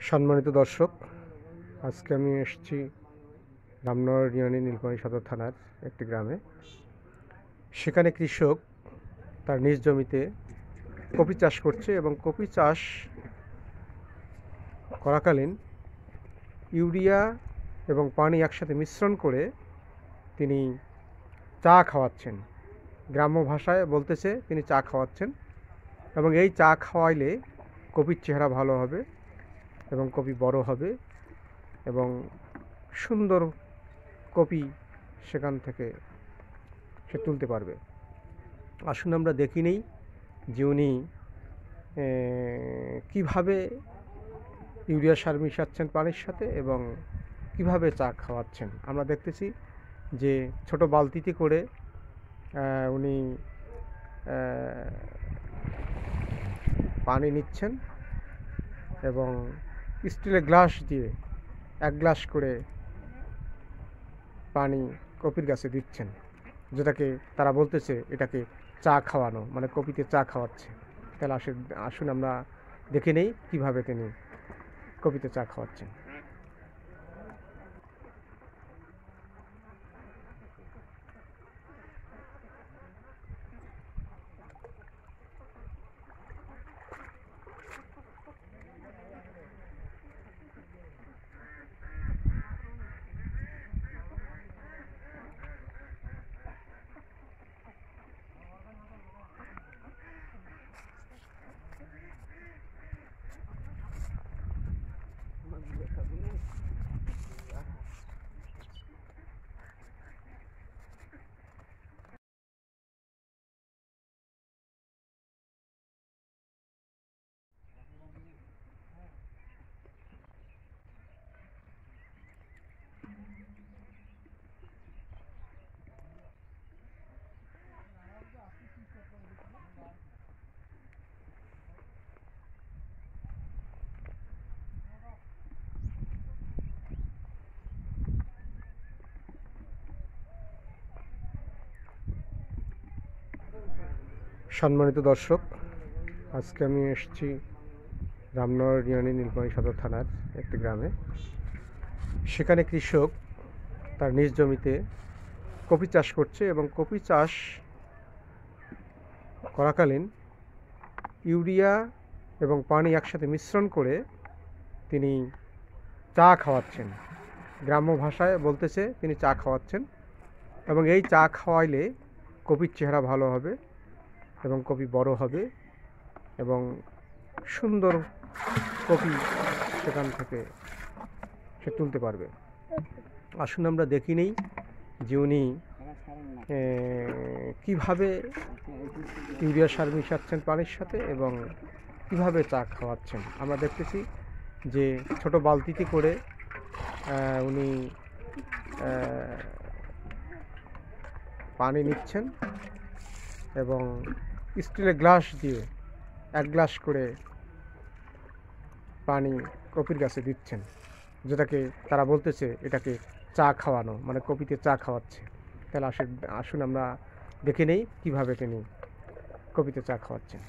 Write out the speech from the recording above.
সম্মানিত দর্শক, আজকে আমি এসেছি রামনগর ইউনিয়নের নীলফামারী সদর থানার একটি গ্রামে। সেখানে কৃষক তার নিজ জমিতে কপি চাষ করছে এবং কপি চাষ করাকালীন ইউরিয়া এবং পানি একসাথে মিশ্রণ করে তিনি চা খাওয়াচ্ছেন। গ্রাম্য ভাষায় বলতেছে, তিনি চা খাওয়াচ্ছেন এবং এই চা খাওয়াইলে কপির চেহারা ভালো হবে। এবং কপি বড় হবে এবং সুন্দর কপি সেখান থেকে সে তুলতে পারবে। আসুন আমরা দেখি নেই যে উনি কীভাবে ইউরিয়া সার মিশাচ্ছেন পানির সাথে এবং কীভাবে চা খাওয়াচ্ছেন। আমরা দেখতেছি যে ছোট বালতিতে করে উনি পানি নিচ্ছেন এবং স্টিলের গ্লাস দিয়ে এক গ্লাস করে পানি কপির গাছে দিচ্ছেন, যেটাকে তারা বলতেছে এটাকে চা খাওয়ানো মানে কপিতে চা খাওয়াচ্ছে। তাহলে আসুন আসুন আমরা দেখে নেই কীভাবে তিনি কপিতে চা খাওয়াচ্ছেন। সম্মানিত দর্শক, আজকে আমি এসেছি রামনগর ইউনিয়নের নীলফামারী সদর থানার একটি গ্রামে। সেখানে কৃষক তার নিজ জমিতে কপি চাষ করছে এবং কপি চাষ করাকালীন ইউরিয়া এবং পানি একসাথে মিশ্রণ করে তিনি চা খাওয়াচ্ছেন। গ্রাম্য ভাষায় বলতেছে, তিনি চা খাওয়াচ্ছেন এবং এই চা খাওয়াইলে কপির চেহারা ভালো হবে। এবং কপি বড় হবে এবং সুন্দর কপি সেখান থেকে সে তুলতে পারবে। আসুন আমরা দেখি নেই যে উনি কীভাবে ইউরিয়া সার মিশাচ্ছেন পানির সাথে এবং কীভাবে চা খাওয়াচ্ছেন। আমরা দেখতেছি যে ছোট বালতিতে করে উনি পানি নিচ্ছেন এবং স্টিলের গ্লাস দিয়ে এক গ্লাস করে পানি কপির গাছে দিচ্ছেন, যেটাকে তারা বলতেছে এটাকে চা খাওয়ানো মানে কপিতে চা খাওয়াচ্ছে। তাহলে আসুন আমরা দেখে নেই কীভাবে তিনি কপিতে চা খাওয়াচ্ছেন।